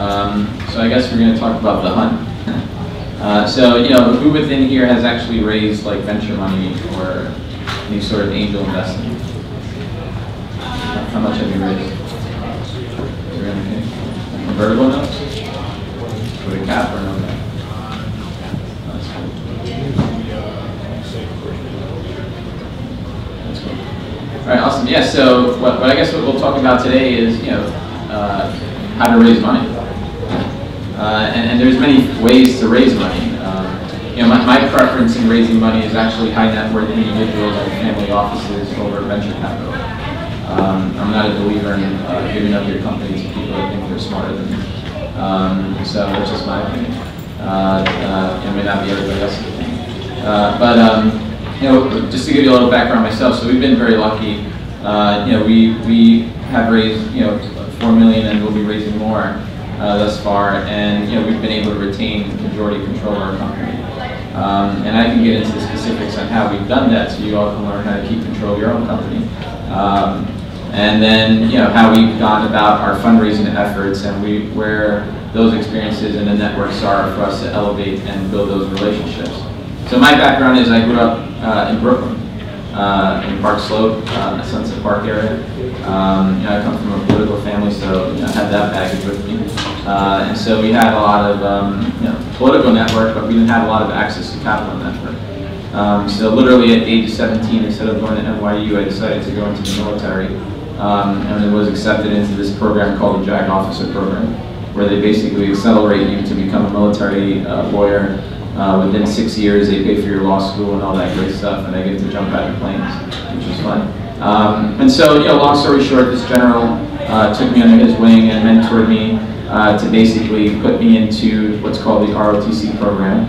Um, so I guess we're going to talk about the hunt. Uh, so, you know, who within here has actually raised like venture money or any sort of angel investing? How much have you raised? 300K? Convertible notes? With a cap or no? That's. That's cool. All right, awesome. Yeah, so what, what I guess what we'll talk about today is, you know, uh, how to raise money. Uh, and, and there's many ways to raise money. Um, you know, my, my preference in raising money is actually high net worth individuals and family offices over venture capital. Um, I'm not a believer in uh, giving up your company to people that think they're smarter than you. Um, so that's just my opinion. Uh, uh, it may not be everybody else's opinion. Uh, but um, you know, just to give you a little background myself, so we've been very lucky. Uh, you know, we we have raised you know four million, and we'll be raising more uh, thus far, and you know we've been able to retain majority control of our company. Um, and I can get into the specifics on how we've done that, so you all can learn how to keep control of your own company. Um, and then you know how we've gone about our fundraising efforts, and we where those experiences and the networks are for us to elevate and build those relationships. So my background is I grew up uh, in Brooklyn, uh, in Park Slope, uh, Sunset Park area. Um, you know, I come from a political family, so you know, I had that baggage with me. Uh, and so we had a lot of um, you know, political network, but we didn't have a lot of access to capital network. Um, so literally at age 17, instead of going to NYU, I decided to go into the military. Um, and was accepted into this program called the JAG Officer Program, where they basically accelerate you to become a military uh, lawyer uh, within six years, they pay for your law school and all that great stuff, and I get to jump out of planes, which is fun. Um, and so, you know, long story short, this general uh, took me under his wing and mentored me uh, to basically put me into what's called the ROTC program,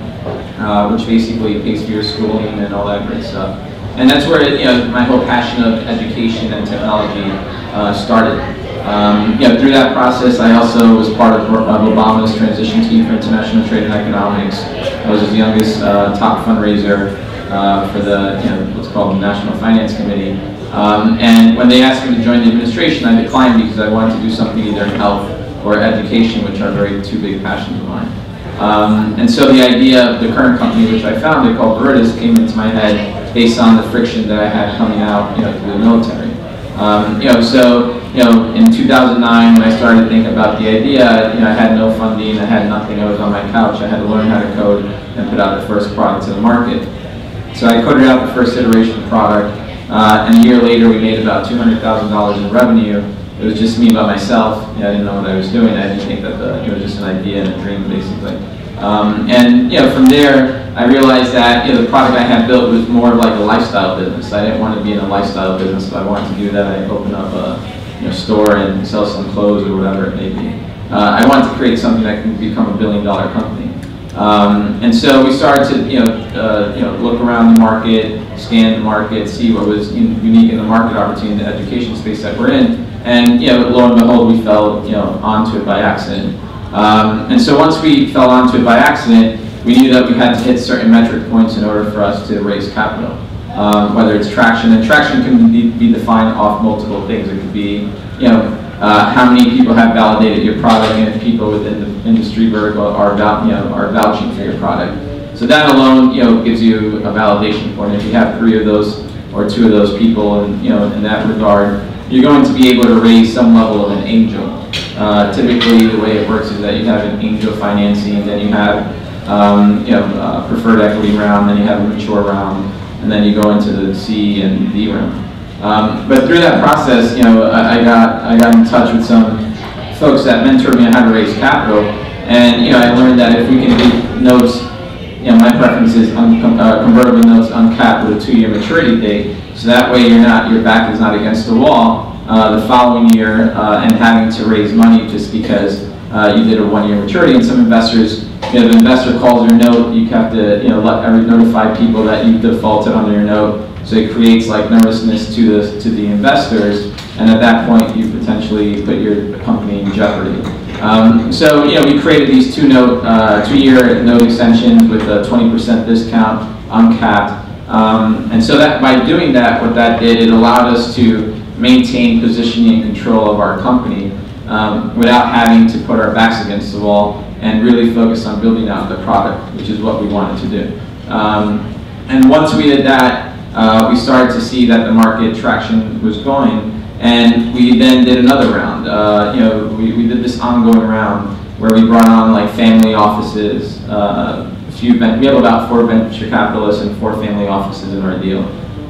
uh, which basically pays for your schooling and all that great stuff. And that's where, you know, my whole passion of education and technology uh, started. Um, you know, through that process, I also was part of, of Obama's transition team for international trade and economics. I was his youngest uh, top fundraiser uh, for the, you know, what's called the National Finance Committee. Um, and when they asked me to join the administration, I declined because I wanted to do something either in health or education, which are very two big passions of mine. Um, and so the idea of the current company, which I founded called Viridis, came into my head based on the friction that I had coming out, you know, through the military. Um, you know, so you know, in 2009 when I started thinking about the idea, you know, I had no funding, I had nothing, I was on my couch, I had to learn how to code and put out the first product to the market. So I coded out the first iteration of the product, uh, and a year later we made about $200,000 in revenue. It was just me by myself, you know, I didn't know what I was doing, I didn't think that the, it was just an idea and a dream basically. Um, and you know, from there, I realized that you know, the product I had built was more of like a lifestyle business. I didn't want to be in a lifestyle business, so I wanted to do that. I opened up a know, store and sell some clothes or whatever it may be. Uh, I wanted to create something that can become a billion dollar company. Um, and so we started to, you know, uh, you know, look around the market, scan the market, see what was unique in the market opportunity in the education space that we're in. And, you know, lo and behold, we fell, you know, onto it by accident. Um, and so once we fell onto it by accident, we knew that we had to hit certain metric points in order for us to raise capital um, whether it's traction. And traction can be, be, defined off multiple things. It could be, you know, uh, how many people have validated your product and if people within the industry vertical are, you know, are vouching for your product. So that alone, you know, gives you a validation point. If you have three of those or two of those people, and you know, in that regard, you're going to be able to raise some level of an angel. Uh, typically, the way it works is that you have an angel financing, then you have, um, you know, preferred equity round, then you have a mature round, and then you go into the C and D room. Um, but through that process, you know, I, I, got I got in touch with some folks that mentored me on how to raise capital, and you know, I learned that if we can do notes, you know, my preference is un, uh, convertible notes uncapped with a two-year maturity date, so that way you're not your back is not against the wall uh, the following year uh, and having to raise money just because uh, you did a one-year maturity. And some investors if an investor calls your note, you have to you know let every notify people that you've defaulted on your note. So it creates like nervousness to the to the investors, and at that point you potentially put your company in jeopardy. Um, so you know we created these two note uh, two year note extensions with a 20% discount, uncapped. Um, and so that by doing that, what that did, it allowed us to maintain positioning and control of our company um, without having to put our backs against the wall and really focus on building out the product, which is what we wanted to do. Um, and once we did that, uh, we started to see that the market traction was going, and we then did another round. Uh, you know, we, we did this ongoing round where we brought on like family offices, uh, a few, we have about four venture capitalists and four family offices in our deal.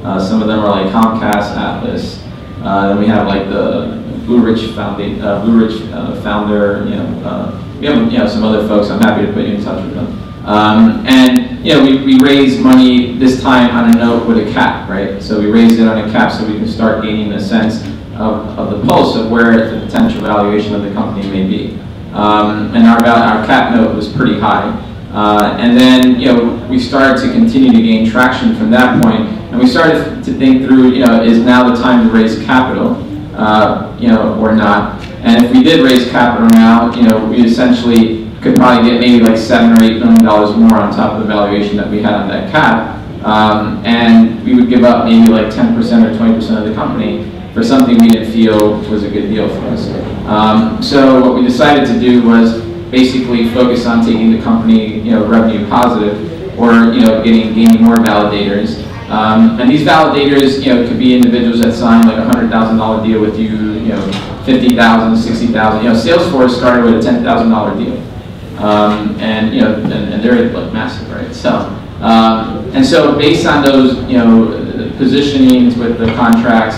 Uh, some of them are like Comcast, Atlas, uh, then we have like the Blue Ridge, uh, Blue Ridge founder, you know, we have you know, some other folks, I'm happy to put you in touch with them. Um, and you know, we, we raised money this time on a note with a cap, right? So we raised it on a cap so we can start gaining a sense of, of the pulse of where the potential valuation of the company may be. Um, and our, our cap note was pretty high. Uh, and then, you know, we started to continue to gain traction from that point, and we started to think through, you know, is now the time to raise capital, uh, you know, or not? And if we did raise capital now, you know, we essentially could probably get maybe like seven or eight million dollars more on top of the valuation that we had on that cap, um, and we would give up maybe like 10% or 20% of the company for something we didn't feel was a good deal for us. Um, so what we decided to do was basically focus on taking the company, you know, revenue positive, or you know, getting gaining more validators. Um, and these validators, you know, could be individuals that sign like a hundred thousand dollar deal with you, you know, fifty thousand, sixty thousand. You know, Salesforce started with a ten thousand dollar deal, um, and you know, and, and, they're like massive, right? So, um, and so based on those, you know, positionings with the contracts,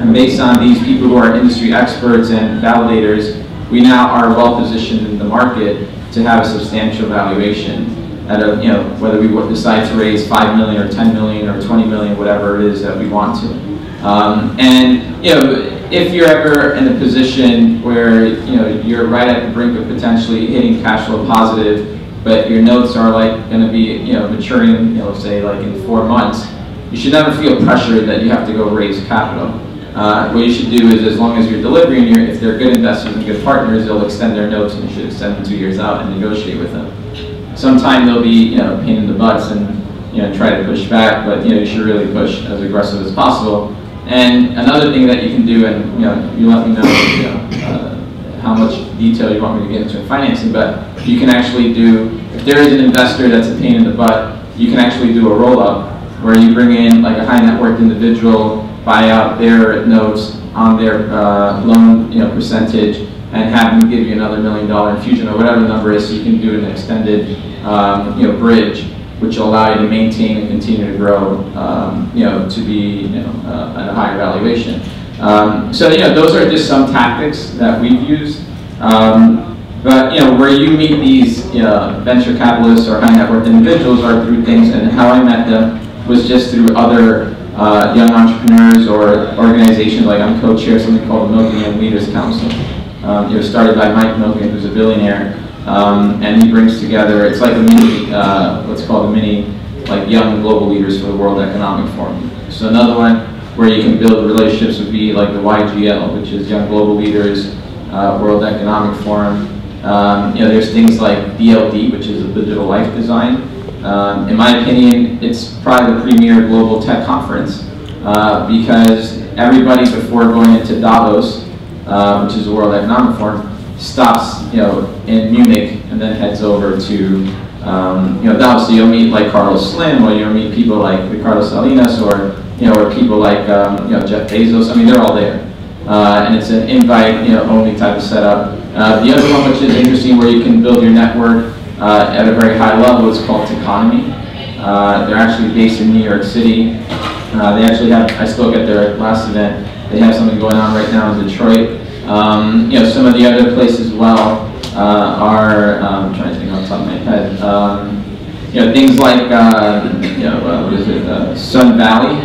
and based on these people who are industry experts and validators, we now are well positioned in the market to have a substantial valuation at a, you know, whether we decide to raise 5 million or 10 million or 20 million, whatever it is that we want to. Um, and, you know, if you're ever in a position where, you know, you're right at the brink of potentially hitting cash flow positive, but your notes are like going to be, you know, maturing, you know, say like in four months, you should never feel pressured that you have to go raise capital. Uh, what you should do is, as long as you're delivering, your, if they're good investors and good partners, they'll extend their notes, and you should extend them two years out and negotiate with them. Sometimes they'll be, you know, pain in the butts and you know try to push back, but you know you should really push as aggressive as possible. And another thing that you can do, and you know, you let me know, you know uh, how much detail you want me to get into in financing, but you can actually do, if there is an investor that's a pain in the butt, you can actually do a roll up where you bring in like a high net worth individual buy out their notes on their uh, loan you know, percentage and have them give you another million dollar infusion or whatever the number is so you can do an extended um, you know, bridge which will allow you to maintain and continue to grow um, you know, to be you know, uh, at a higher valuation. Um, so you know, those are just some tactics that we've used. Um, but you know, where you meet these you know, venture capitalists or high net worth individuals are through things, and how I met them was just through other uh, young entrepreneurs or organizations like I'm co-chair something called the Milken Young Leaders Council. Um, it was started by Mike Milken, who's a billionaire, um, and he brings together, it's like a mini, uh, what's called a mini, like young global leaders for the World Economic Forum. So another one where you can build relationships would be like the YGL, which is Young Global Leaders, uh, World Economic Forum. Um, you know, there's things like DLD, which is a digital life design, um, in my opinion, it's probably the premier global tech conference uh, because everybody before going into Davos, uh, which is the World Economic Forum, stops you know in Munich and then heads over to um, you know. So you'll meet like Carlos Slim, or you'll meet people like Ricardo Salinas, or you know, or people like um, you know Jeff Bezos. I mean, they're all there. Uh, and it's an invite, you know, only type of setup. Uh, the other one, which is interesting, where you can build your network uh, at a very high level is called Techonomy. Uh, they're actually based in New York City. Uh, they actually have, I spoke at their last event, they have something going on right now in Detroit. Um, you know, some of the other places well uh, are, um, trying to think off the top of my head, um, you know, things like, uh, you know, uh, what is it, Sun Valley.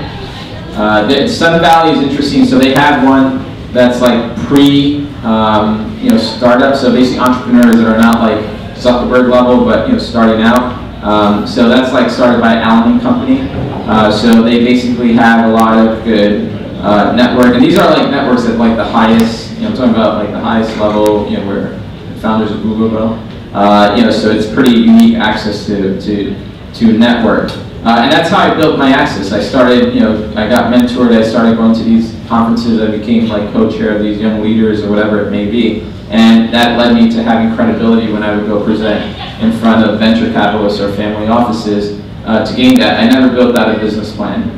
The, Sun Valley is interesting, so they have one that's like pre, um, you know, startup, so basically entrepreneurs that are not like Zuckerberg level, but you know, starting out. Um, so that's like started by Allen Company. Uh, so they basically have a lot of good uh, network, and these are like networks at like the highest. You know, I'm talking about like the highest level. You know, where the founders of Google go. Uh, you know, so it's pretty unique access to to to network. Uh, and that's how I built my access. I started, you know, I got mentored. I started going to these conferences. I became like co-chair of these young leaders or whatever it may be. And that led me to having credibility when I would go present in front of venture capitalists or family offices uh, to gain that. I never built out a business plan.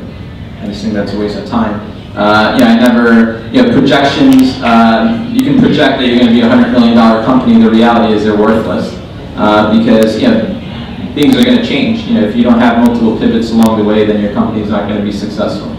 I just think that's a waste of time. Uh, you know, I never, you know, projections, uh, you can project that you're going to be a $100 million company. The reality is they're worthless uh, because, you know, things are going to change. You know, if you don't have multiple pivots along the way, then your company is not going to be successful.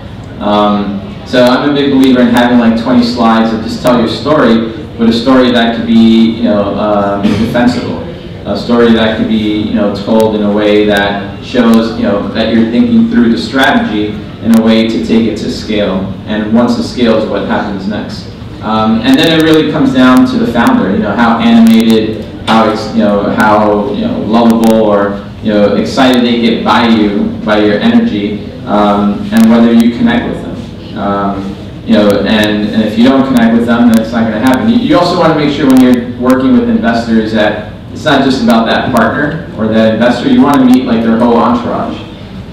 Um, so I'm a big believer in having like 20 slides that just tell your story, but a story that could be, you know, um, defensible. A story that could be, you know, told in a way that shows, you know, that you're thinking through the strategy in a way to take it to scale. And once it scales, what happens next? Um, and then it really comes down to the founder, you know, how animated, how, you know, how, you know, lovable or you know, excited they get by you, by your energy, um, and whether you connect with them. Um, you know, and, and if you don't connect with them, then it's not going to happen. You, you also want to make sure when you're working with investors that it's not just about that partner or that investor. You want to meet like their whole entourage.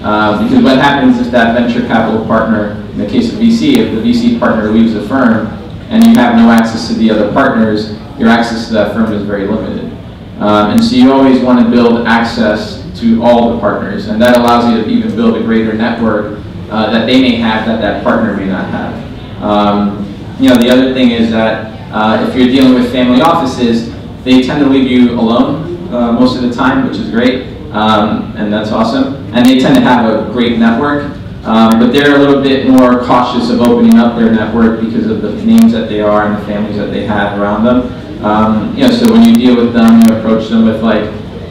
Uh, because what happens if that venture capital partner, in the case of VC, if the VC partner leaves the firm and you have no access to the other partners, your access to that firm is very limited. Um, and so you always want to build access to all the partners, and that allows you to even build a greater network uh, that they may have that that partner may not have. Um, you know, the other thing is that uh, if you're dealing with family offices, they tend to leave you alone uh, most of the time, which is great, um, and that's awesome. And they tend to have a great network, um, but they're a little bit more cautious of opening up their network because of the names that they are and the families that they have around them. Um, you know, so when you deal with them, you approach them with like,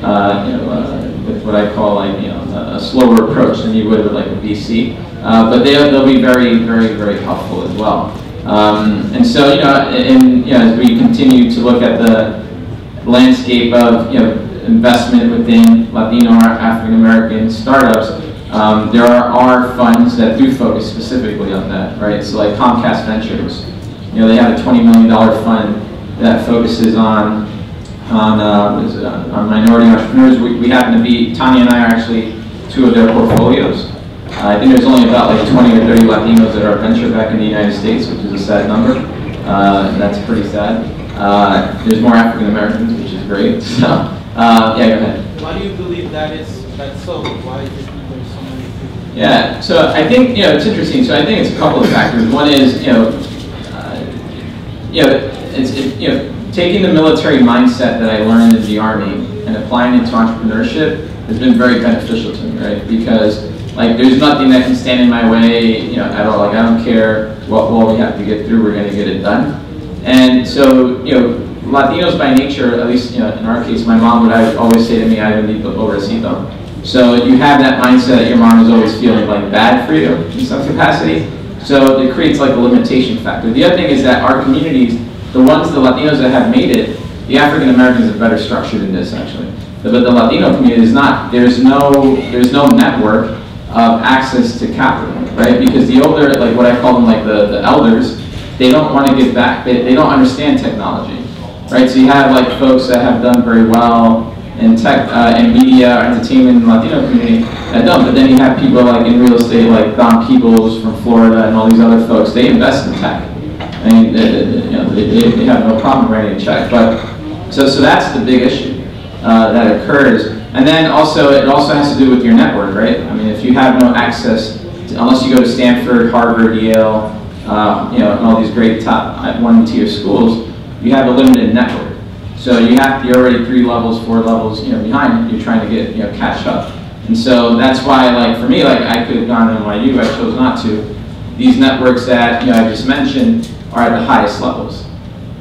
uh, you know, uh, with what I call like, you know, a, slower approach than you would with like a VC. Uh, but they, they'll be very, very, very helpful as well. Um, and so, you know, and, you know, as we continue to look at the landscape of, you know, investment within Latino or African American startups, um, there are, are funds that do focus specifically on that, right? So like Comcast Ventures, you know, they have a $20 million fund that focuses on on, uh, on minority entrepreneurs. We, we happen to be, Tanya and I are actually two of their portfolios. Uh, I think there's only about like 20 or 30 Latinos that are venture back in the United States, which is a sad number. Uh, that's pretty sad. Uh, there's more African Americans, which is great. So, uh, yeah, go ahead. Why do you believe that is that's so? Why is it there's so many people? Yeah, so I think, you know, it's interesting. So I think it's a couple of factors. One is, you know, you know, it's, it, you know, taking the military mindset that I learned in the Army and applying it to entrepreneurship has been very beneficial to me, right? Because like there's nothing that can stand in my way, you know, at all. Like I don't care what wall we have to get through, we're gonna get it done. And so, you know, Latinos by nature, at least you know, in our case, my mom would always say to me, I don't need the pobrecito. So you have that mindset that your mom is always feeling like bad for you in some capacity. So it creates like a limitation factor. The other thing is that our communities the ones, the Latinos that have made it, the African Americans are better structured in this actually. But the Latino community is not. There's no, there's no network of access to capital, right? Because the older, like what I call them like the, the elders, they don't want to give back. They, they don't understand technology, right? So you have like folks that have done very well in tech, uh, in media, entertainment, and Latino community that don't. But then you have people like in real estate, like Don Peebles from Florida and all these other folks. They invest in tech. I mean, they, you know, they, they, have no problem writing a check. But so, so that's the big issue uh, that occurs. And then also, it also has to do with your network, right? I mean, if you have no access, to, unless you go to Stanford, Harvard, Yale, uh, you know, and all these great top uh, one-tier schools, you have a limited network. So you have you're already three levels, four levels, you know, behind. You're trying to get, you know, catch up. And so that's why, like, for me, like, I could have gone to NYU, I chose not to. These networks that, you know, I just mentioned, are at the highest levels.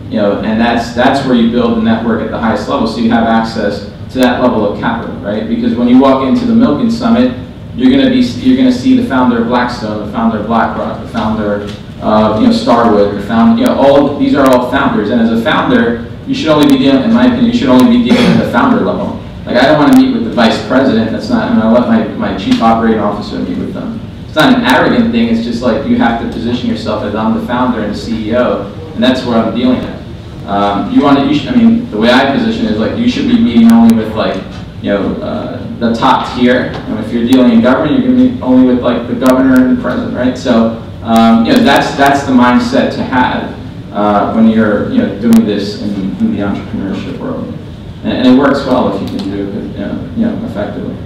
You know, and that's that's where you build the network at the highest level, so you have access to that level of capital, right? Because when you walk into the Milken Summit, you're to be you're going to see the founder of Blackstone, the founder of BlackRock, the founder of you know Starwood, or found you know all these are all founders, and as a founder, you should only be dealing, in my opinion, you should only be dealing at the founder level. Like I don't want to meet with the vice president. That's not. I'm going to let my my chief operating officer meet with them it's not an arrogant thing, it's just like you have to position yourself as I'm the founder and the CEO, and that's where I'm dealing at. Um, you want to, you should, I mean, the way I position is like you should be meeting only with like you know, uh, the top tier. And if you're dealing in government, you're going to be only with like the governor and the president, right? So, um, you know, that's that's the mindset to have uh, when you're you know doing this in, in the entrepreneurship world, and, and, it works well if you can do it, you know, you know effectively.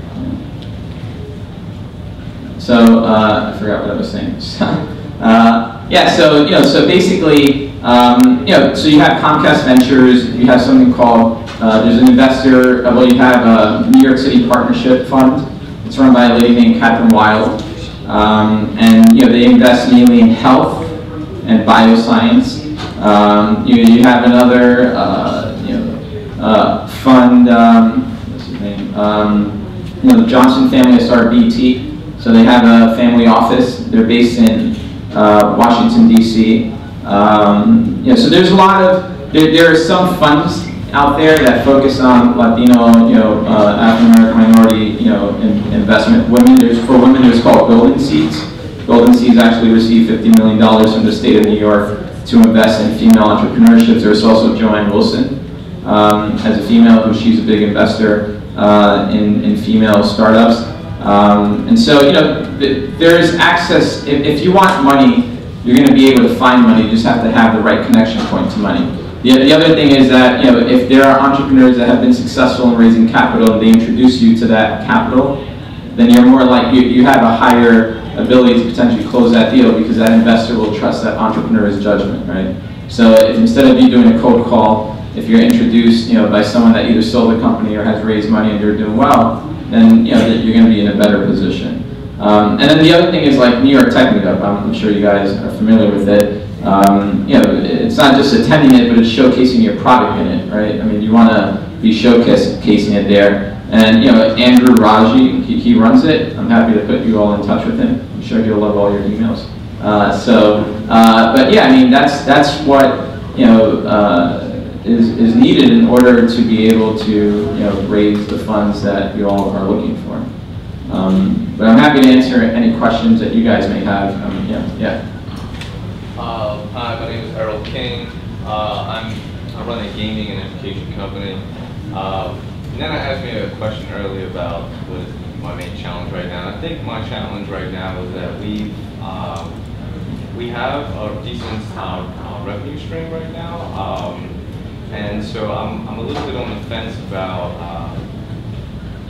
So uh, I forgot what I was saying. uh, yeah, so you know, so basically, um, you know, so you have Comcast Ventures, you have something called uh, there's an investor. Uh, well, you have a New York City Partnership Fund. It's run by a lady named Kathryn Wylde, um, and you know they invest mainly in health and bioscience. Um, you, you have another uh, you know, uh, fund, um, what's his name? Um, you know, the Johnson family started BET, so they have a family office. They're based in uh, Washington, D.C. Um, yeah, so there's a lot of, there, there are some funds out there that focus on Latino, you know, uh, African American minority, you know, in, investment. Women, there's for women, there's called Golden Seeds. Golden Seeds actually received $50 million from the state of New York to invest in female entrepreneurship. There's also Joanne Wilson um, as a female, who she's a big investor uh, in, in female startups. Um, and so, you know, th there's access, if, if you want money, you're going to be able to find money, you just have to have the right connection point to money. The, the other thing is that, you know, if there are entrepreneurs that have been successful in raising capital and they introduce you to that capital, then you're more like, you, you have a higher ability to potentially close that deal because that investor will trust that entrepreneur's judgment, right? So if, instead of you doing a cold call, if you're introduced, you know, by someone that either sold the company or has raised money and they're doing well, then you know you're going to be in a better position. Um, and then the other thing is like New York Tech Meetup. I'm sure you guys are familiar with it. Um, you know, it's not just attending it, but it's showcasing your product in it, right? I mean, you want to be showcasing it there. And you know, Andrew Rasiej, he, he, runs it. I'm happy to put you all in touch with him. I'm sure he'll love all your emails. Uh, so, uh, but yeah, I mean, that's that's what you know uh, is is needed in order to be able to you know raise the funds that you all are looking for. Um, but I'm happy to answer any questions that you guys may have. Um, yeah, yeah. Uh, hi, my name is Errol King. Uh, I'm I run a gaming and education company. Uh, Nana asked me a question earlier about what is my main challenge right now. I think my challenge right now is that we um, we have a decent uh, uh, revenue stream right now, um, and so I'm, I'm a little bit on the fence about uh,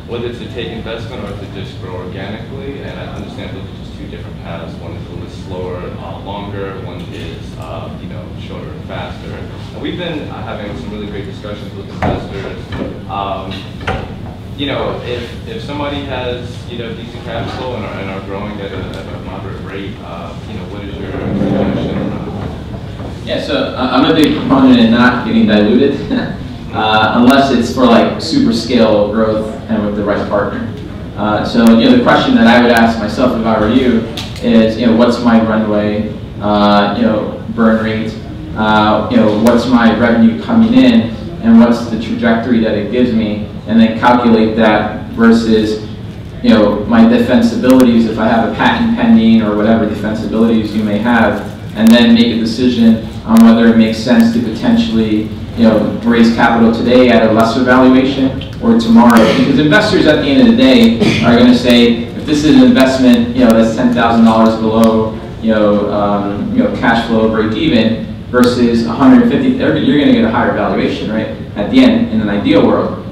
whether to take investment or to just grow organically. And I understand those are just two different paths. One is a slower, uh, longer. One is, uh, you know, shorter and faster. And we've been uh, having some really great discussions with investors. Um, you know, if, if somebody has, you know, decent cash flow and are, and are growing at a, at a moderate rate, uh, you know, what is your suggestion? Yeah, so I'm a big proponent in not getting diluted. uh, unless it's for like super scale growth and with the right partner. Uh, so you know the question that I would ask myself if I were you is you know what's my runway, uh, you know burn rate, uh, you know what's my revenue coming in, and what's the trajectory that it gives me, and then calculate that versus you know my defensibilities if I have a patent pending or whatever defensibilities you may have, and then make a decision on whether it makes sense to potentially you know, raise capital today at a lesser valuation or tomorrow. Because investors at the end of the day are going to say, if this is an investment, you know, that's $10,000 below, you know, um, you know, cash flow break even versus 150, you're going to get a higher valuation, right? At the end, in an ideal world.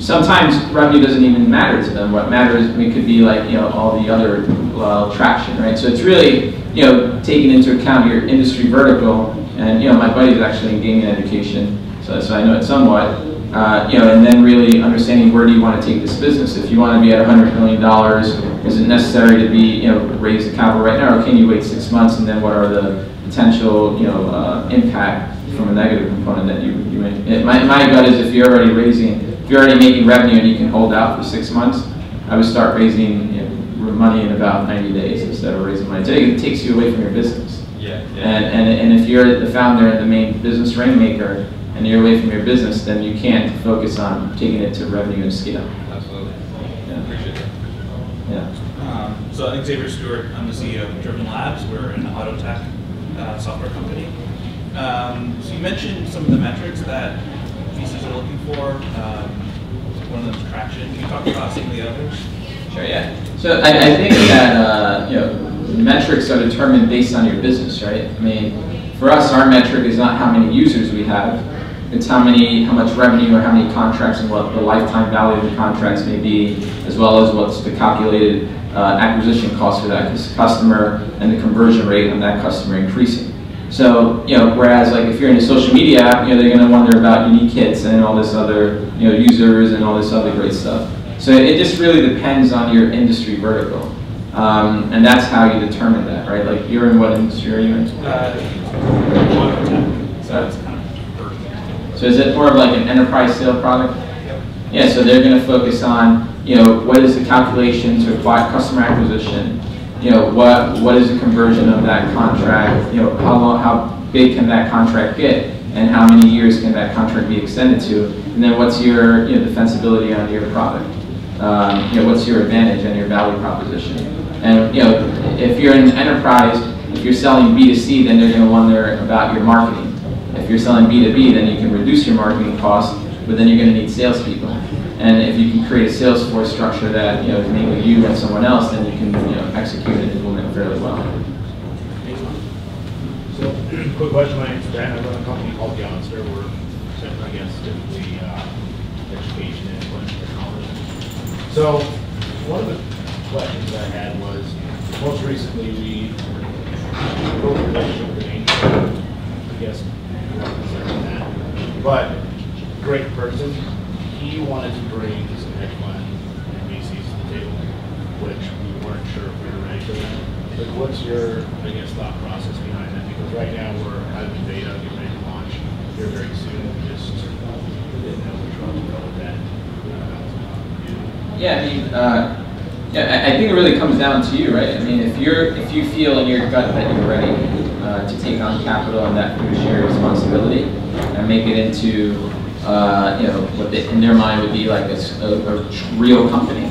Sometimes revenue doesn't even matter to them. What matters, I mean, could be like, you know, all the other uh, traction, right? So it's really, you know, taking into account your industry vertical. And, you know, my buddy is actually in gaming education so, so I know it somewhat. Uh, you know, and then really understanding where do you want to take this business. If you want to be at $100 million, is it necessary to be, you know, raise the capital right now, or can you wait six months and then what are the potential, you know, uh, impact from a negative component that you, you may, my, my gut is if you're already raising, if you're already making revenue and you can hold out for six months, I would start raising you know, money in about 90 days instead of raising money. It takes you away from your business. Yeah, yeah. And, and, and if you're the founder and the main business rainmaker, and you're away from your business, then you can't focus on taking it to revenue and scale. Absolutely. Yeah. Appreciate that. Yeah. Um, so I'm Xavier Stewart. I'm the CEO of Driven Labs. We're an auto tech uh, software company. Um, so you mentioned some of the metrics that VCs are looking for. Um, one of them is traction. Can you talk about some of the others? Sure, yeah. So I, I think that, uh, you know, metrics are determined based on your business, right? I mean, for us, our metric is not how many users we have, it's how many, how much revenue or how many contracts and what the lifetime value of the contracts may be, as well as what's the calculated uh, acquisition cost for that customer and the conversion rate on that customer increasing. So, you know, whereas like if you're in a social media app, you know, they're gonna wonder about unique hits and all this other, you know, users and all this other great stuff. So it just really depends on your industry vertical. Um, and that's how you determine that, right? Like you're in what industry are you in? Uh, so So is it more of like an enterprise sale product? Yeah, so they're going to focus on, you know, what is the calculation to acquire customer acquisition? You know, what what is the conversion of that contract? You know, how long, how big can that contract get? And how many years can that contract be extended to? And then what's your you know, defensibility on your product? Um, you know, what's your advantage and your value proposition? And you know, if you're an enterprise, if you're selling B2C, then they're going to wonder about your marketing. You're selling B2B, then you can reduce your marketing costs, but then you're going to need salespeople. And if you can create a sales force structure that you know is mainly you and someone else, then you can you know execute and implement fairly well. So, quick question, my name's Ben, I run a company called Youngster, we're, I guess, typically, uh, education and technology. So, one of the questions I had was, most recently, we built a relationship with Angel, I guess, that, but great person. He wanted to bring some fund and VCs to the table, which we weren't sure if we were ready for that. But what's your, I guess, thought process behind that? Because right now, we're out of beta, getting ready to launch here very soon, just didn't know which route to go with that. Yeah, I mean, uh, yeah, I think it really comes down to you, right? I mean, if you're, if you feel in your gut that you're ready uh, to take on capital and that fiduciary responsibility and make it into, uh, you know, what they, in their mind would be like a, a, a real company,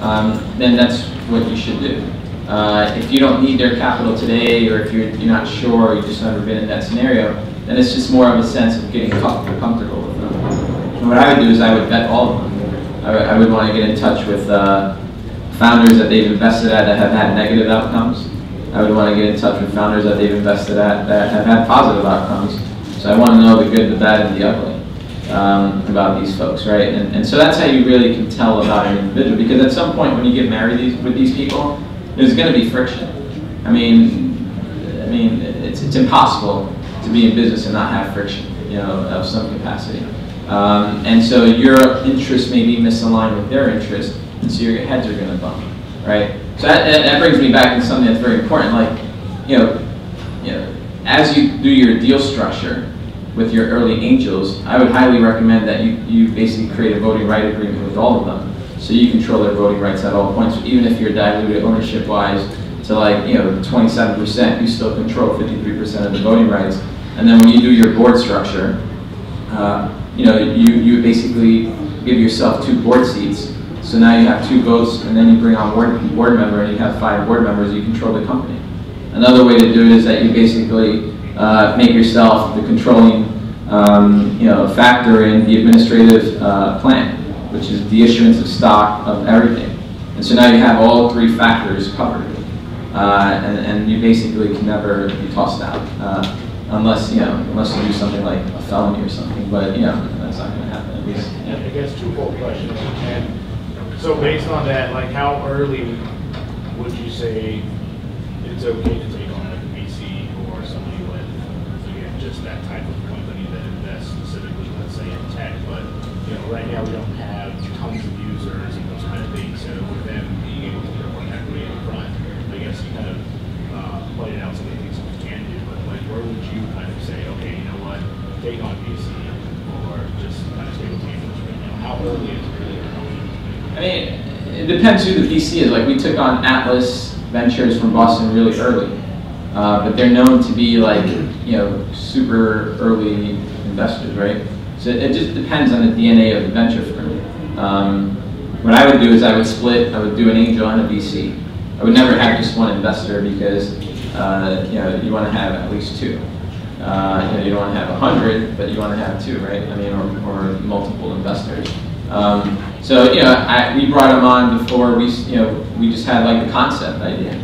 um, then that's what you should do. Uh, if you don't need their capital today, or if you're, you're not sure, you've just never been in that scenario, then it's just more of a sense of getting comfortable with them. And what I would do is I would vet all of them. I would, I would want to get in touch with uh, founders that they've invested at that have had negative outcomes. I would want to get in touch with founders that they've invested at that have had positive outcomes. So I want to know the good, the bad, and the ugly um, about these folks, right? And, and so that's how you really can tell about an individual. Because at some point when you get married these, with these people, there's going to be friction. I mean, I mean, it's, it's impossible to be in business and not have friction, you know, of some capacity. Um, and so your interest may be misaligned with their interest, and so your heads are going to bump, right? So that, that, brings me back to something that's very important. Like, you know, you know, as you do your deal structure with your early angels, I would highly recommend that you, you basically create a voting right agreement with all of them, so you control their voting rights at all points. Even if you're diluted ownership-wise to like, you know, 27%, you still control 53% of the voting rights. And then when you do your board structure, uh, you know, you, you basically give yourself two board seats so now you have two votes, and then you bring on board, board member, and you have five board members. You control the company. Another way to do it is that you basically uh, make yourself the controlling, um, you know, factor in the administrative uh, plan, which is the issuance of stock of everything. And so now you have all three factors covered, uh, and, and you basically can never be tossed out uh, unless you know, unless you do something like a felony or something. But you know, that's not going to happen. At least. Yeah. I guess twofold question. And so based on that, like how early would you say it's okay to take on like VC or somebody with, again, just that type of company that invests specifically, let's say in tech, but you know, right now we don't have tons of users and those kind of things, so with them being able to put more equity in front, I guess you kind of uh, pointed out some of the things we can do, but like where would you kind of say, okay, you know what, take on VC or just kind of stay with right now? How early it I mean, it depends who the VC is. Like we took on Atlas Ventures from Boston really early, uh, but they're known to be like you know super early investors, right? So it just depends on the DNA of the venture firm. Um, what I would do is I would split. I would do an angel and a VC. I would never have just one investor because uh, you know you want to have at least two. Uh, you, know, you don't want to have a hundred, but you want to have two, right? I mean, or, or multiple investors. Um, So, you know, I, we brought him on before we, you know, we just had like the concept idea.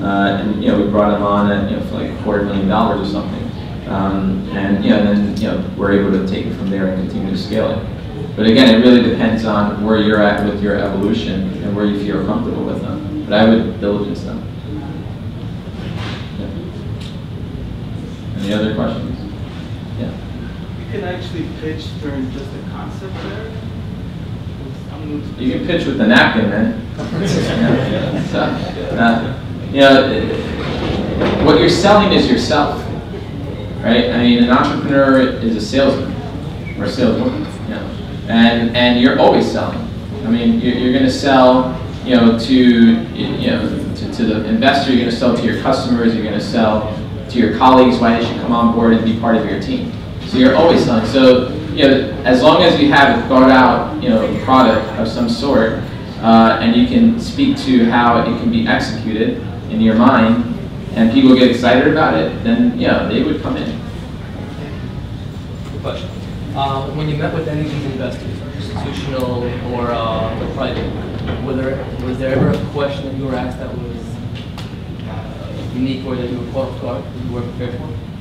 Uh, and, you know, we brought him on at, you know, for like a quarter million dollars or something. Um, and, you know, then, you know, we're able to take it from there and continue to scale it. But again, it really depends on where you're at with your evolution and where you feel comfortable with them. But I would diligence them. Any other questions? Yeah. You can actually pitch during just the concept there? I'm new to You can pitch with the napkin, man. Yeah. So, uh, you know, what you're selling is yourself, right? I mean, an entrepreneur is a salesman or a saleswoman, you know, and and you're always selling. I mean, you're, you're going to sell, you know, to you know to, to the investor. You're going to sell to your customers. You're going to sell to your colleagues why they should come on board and be part of your team. So you're always selling. So you know, as long as you have a thought out, you know, product of some sort, uh, and you can speak to how it can be executed in your mind, and people get excited about it, then yeah, they would come in. Good question. Uh, When you met with any of these investors, institutional or uh, private, were there, was there ever a question that you were asked that was uh, unique or that you were caught off guard, you weren't prepared for?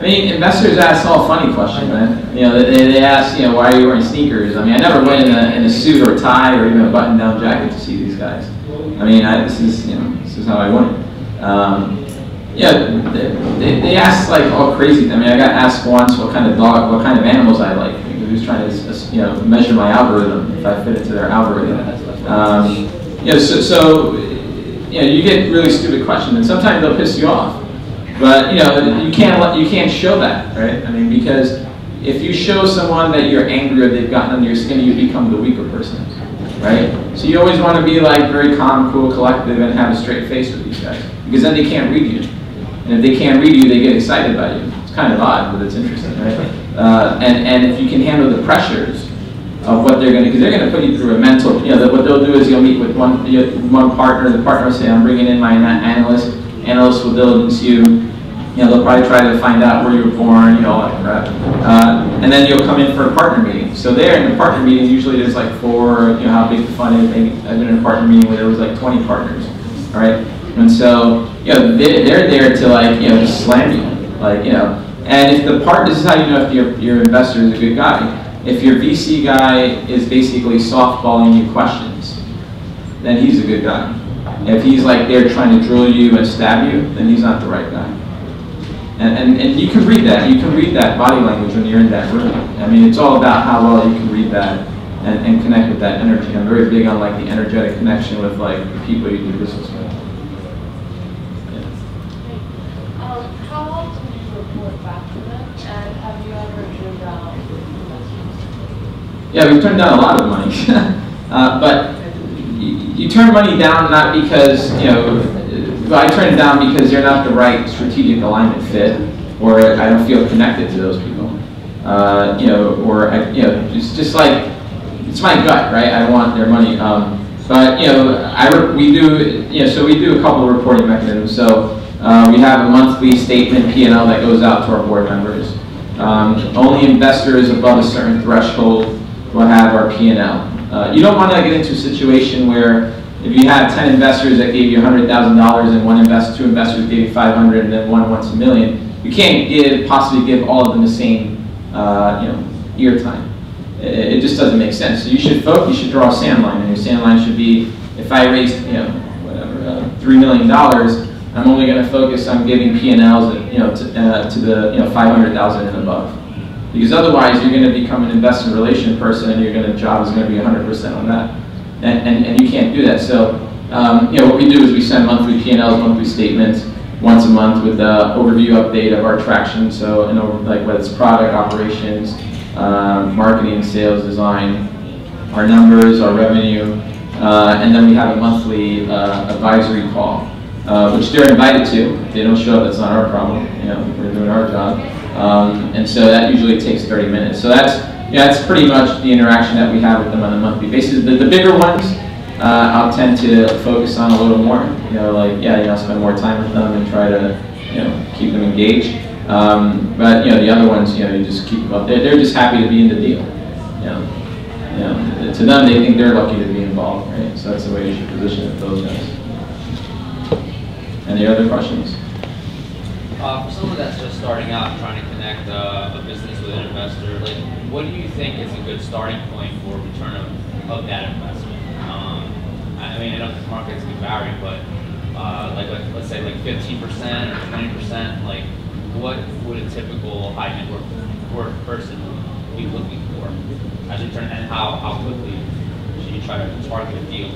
I mean, investors ask all funny questions, man. You know, they, they ask, you know, why are you wearing sneakers? I mean, I never went in a, in a suit or tie or even a button-down jacket to see these guys. I mean, I, this is, you know, this is how I went. Um, yeah, they, they, they ask like all crazy. I mean, I got asked once what kind of dog, what kind of animals I like. Who's trying to, you know, measure my algorithm if I fit into their algorithm. Um, know, so, so, you know, you get really stupid questions, and sometimes they'll piss you off. But you know, you can't you can't show that, right? I mean, because if you show someone that you're angry or they've gotten under your skin, you become the weaker person, right? So you always want to be like very calm, cool, collective, and have a straight face with these guys, because then they can't read you. And if they can't read you, they get excited by you. It's kind of odd, but it's interesting, right? Uh, and and if you can handle the pressures of what they're going to, because they're going to put you through a mental, you know, what they'll do is you'll meet with one one partner, the partner will say, I'm bringing in my analyst, analyst will diligence you, you know, they'll probably try to find out where you were born, you know, all that crap. Uh, and then you'll come in for a partner meeting. So there in the partner meeting, usually there's like four, you know, how big the fund is. Maybe I've been in a partner meeting where there was like 20 partners, all right? And so, you know, they, they're there to like, you know, just slam you, like, you know. And if the part, this is how you know if your, your investor is a good guy. If your VC guy is basically softballing you questions, then he's a good guy. If he's like there trying to drill you and stab you, then he's not the right guy. And, and, and you can read that. You can read that body language when you're in that room. I mean, it's all about how well you can read that and, and connect with that energy. I'm very big on like the energetic connection with like the people you do business with. Um, how often do you report back to them, and have you ever turned down investments? Yeah, we've turned down a lot of money. uh, but you, turn money down not because, you know, I turn it down because they're not the right strategic alignment fit, or I don't feel connected to those people. Uh, you know, or, I, you know, it's just like, it's my gut, right? I want their money. Um, but, you know, I, we do, you know, so we do a couple of reporting mechanisms. So uh, we have a monthly statement P&L that goes out to our board members. Um, only investors above a certain threshold will have our P&L. Uh, you don't want to get into a situation where if you have 10 investors that gave you $100,000 and one investor, two investors gave you 500 and then one wants a million, you can't give, possibly give all of them the same, uh, you know, ear time. It, it just doesn't make sense. So you should focus, you should draw a sand line, and your sand line should be, if I raised, you know, whatever, uh, $3 million, I'm only going to focus on giving P&Ls, you know, to, uh, to the, you know, 500,000 and above. Because otherwise, you're going to become an investor relation person, and your job is going to be 100% on that. And, and, and you can't do that. So, um, you know, what we do is we send monthly P&Ls, monthly statements, once a month with the overview update of our traction. So, you know, like whether it's product operations, um, marketing, sales, design, our numbers, our revenue, uh, and then we have a monthly uh, advisory call, uh, which they're invited to. They don't show up, that's not our problem. You know, we're doing our job. Um, and so that usually takes 30 minutes. So that's, yeah, that's pretty much the interaction that we have with them on a monthly basis. The, the bigger ones, uh, I'll tend to focus on a little more. You know, like, yeah, you know, spend more time with them and try to, you know, keep them engaged. Um, but, you know, the other ones, you know, you just keep them up. They're, they're just happy to be in the deal. You know, you know, to to them, they think they're lucky to be involved, right? So that's the way you should position it, those guys. Any other questions? Uh, for someone that's just starting out, trying to connect uh, a business with an investor, like, what do you think is a good starting point for return of, of that investment? Um, I mean, I know the markets can vary, but uh, like, like, let's say like 15% or 20%, like, what would a typical high net worth person be looking for as return, and how, how quickly should you try to target a deal?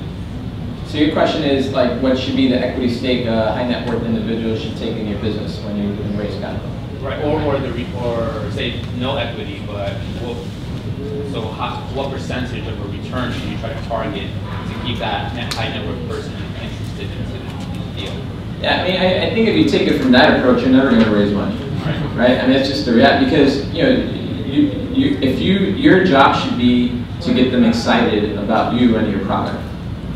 So your question is like, what should be the equity stake a high net worth individual should take in your business when you raise capital? Right, or, or the, or say no equity, but what, so how, what percentage of a return should you try to target to keep that net, high net worth person interested in the deal? Yeah, I mean, I, I think if you take it from that approach, you're never going to raise money, Right. right? I mean, it's just the reality because you know, you, you if you your job should be to get them excited about you and your product.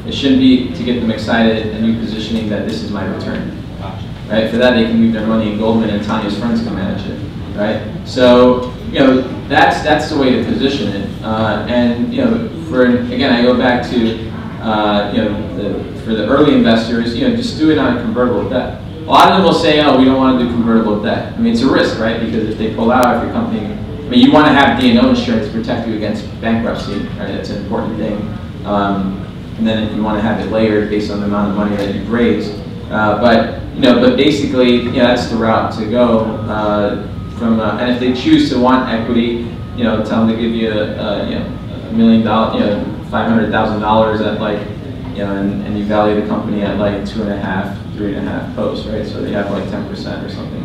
It shouldn't be to get them excited and you positioning that this is my return. Right? For that, they can leave their money in Goldman and Tanya's friends can manage it, right? So, you know, that's that's the way to position it. Uh, and you know, for again, I go back to uh, you know, the, for the early investors, you know, just do it on a convertible debt. A lot of them will say, oh, we don't want to do convertible debt. I mean, it's a risk, right? Because if they pull out of your company, I mean, you want to have D&O insurance to protect you against bankruptcy, right? That's an important thing. Um, and then if you want to have it layered based on the amount of money that you've raised. Uh, but you know, but basically, yeah, that's the route to go. Uh, from uh, and if they choose to want equity, you know, tell them to give you a, a you know a million dollar, you know, five hundred thousand dollars at like, you know, and, and you value the company at like two and a half, three and a half posts, right? So they have like ten percent or something,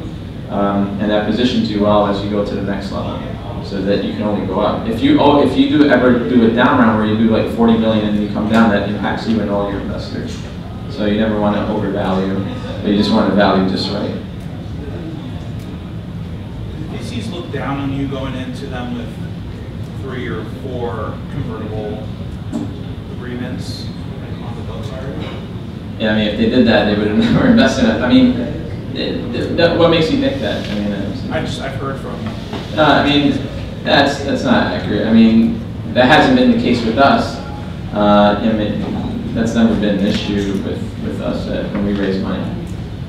um, and that positions you well as you go to the next level so that you can only go up. If you oh, if you do ever do a down round where you do like 40 million and you come down, that impacts you and all your investors. So you never want to overvalue, but you just want to value just right. VCs look down on you going into them with three or four convertible agreements like on the books already. Yeah, I mean, if they did that, they would have never invested in it. I mean, it, it- that- what makes you think that? I mean, I just I've heard from. No, I mean, that's, that's not accurate. I mean, that hasn't been the case with us. Uh, I mean, that's never been an issue with, with us when we raise money.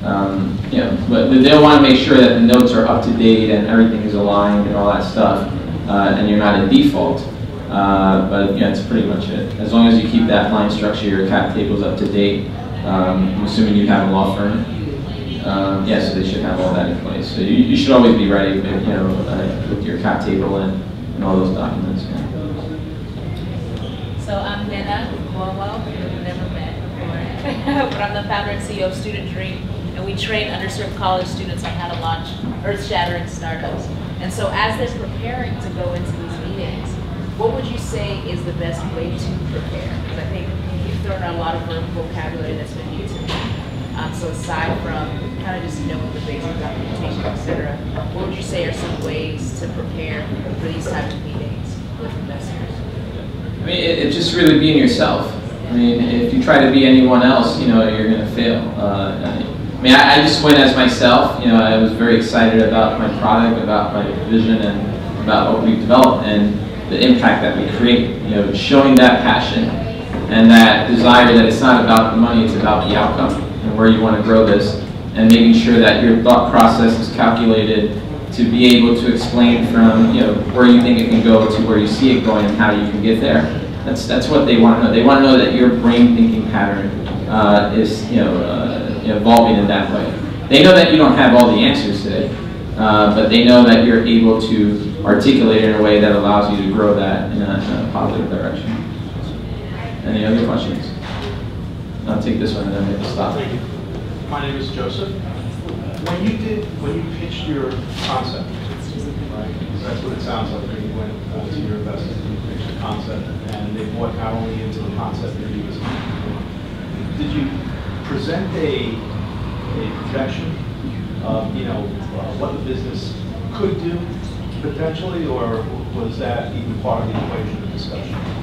Um, you know, but they'll want to make sure that the notes are up to date and everything is aligned and all that stuff, uh, and you're not in default. Uh, but yeah, that's pretty much it. As long as you keep that line structure, your cap tables up to date. Um, I'm assuming you have a law firm. Um, yeah, so they should have all that in place. So you, you should always be ready, with, you know, uh, with your cap table and, and all those documents. Yeah. So I'm Nina Cuomo, we've never met before, but I'm the founder and CEO of Student Dream, and we train underserved college students on how to launch earth-shattering startups. And so as they're preparing to go into these meetings, what would you say is the best way to prepare? Because I think you've thrown out a lot of vocabulary that's been. Um, so aside from kind of just knowing the basic documentation, et cetera, what would you say are some ways to prepare for these types of meetings with investors? I mean, it, it just really being yourself. I mean, if you try to be anyone else, you know, you're going to fail. Uh, I mean, I, I just went as myself. You know, I was very excited about my product, about my vision, and about what we've developed and the impact that we create. You know, showing that passion and that desire that it's not about the money, it's about the outcome and where you want to grow this, and making sure that your thought process is calculated to be able to explain from you know where you think it can go to where you see it going and how you can get there. That's that's what they want to know. They want to know that your brain thinking pattern uh, is you know, uh, evolving in that way. They know that you don't have all the answers today, uh, but they know that you're able to articulate it in a way that allows you to grow that in a, in a positive direction. Any other questions? I'll take this one and then have to stop. Thank you. My name is Joseph. When you did, when you pitched your concept, right, that's what it sounds like when you went uh, to your investors, you pitched a concept, and they bought not only into the concept that you was did you present a, a projection of, you know, uh, what the business could do potentially, or was that even part of the equation of discussion?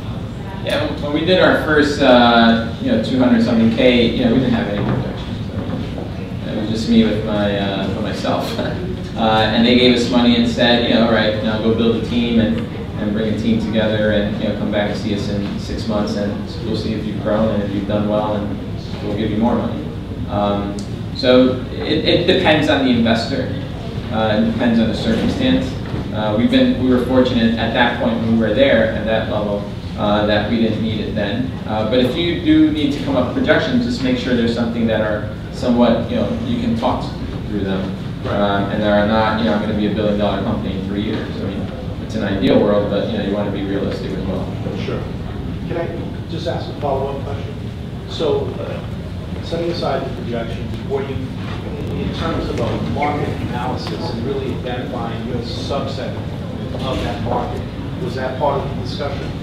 Yeah, when we did our first, uh, you know, 200 something K, you know, we didn't have any projections. So it was just me with my, uh, myself. uh, and they gave us money and said, you know, all right, now go build a team and, and bring a team together and, you know, come back and see us in six months and we'll see if you've grown and if you've done well and we'll give you more money. Um, so it, it depends on the investor. Uh, it depends on the circumstance. Uh, we've been, we were fortunate at that point when we were there at that level uh, that we didn't need it then. Uh, but if you do need to come up with projections, just make sure there's something that are somewhat, you know, you can talk through them. Um, and they are not, you know, I'm going to be a billion dollar company in three years. I mean, it's an ideal world, but you know, you want to be realistic as well. Sure. Can I just ask a follow-up question? So, uh, setting aside the projections, were you, in terms of a market analysis and really identifying your subset of that market, was that part of the discussion?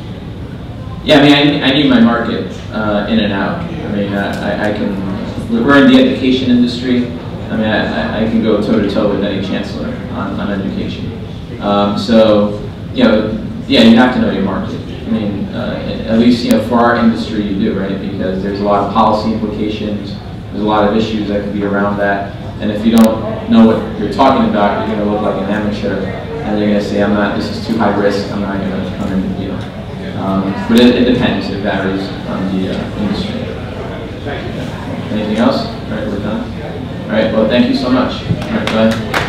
Yeah, I mean, I, I knew my market uh, in and out. I mean, I, I- I can, we're in the education industry. I mean, I, I- can go toe to toe with any chancellor on, on education. Um, so, you know, yeah, you have to know your market. I mean, uh, at least, you know, for our industry, you do, right? Because there's a lot of policy implications, there's a lot of issues that could be around that. And if you don't know what you're talking about, you're gonna look like an amateur, and you're gonna say, I'm not, this is too high risk, I'm not gonna come in. Um, but it, it depends, it varies on the uh, industry. Anything else? All right, we're done. All right, well, thank you so much. All right, bye.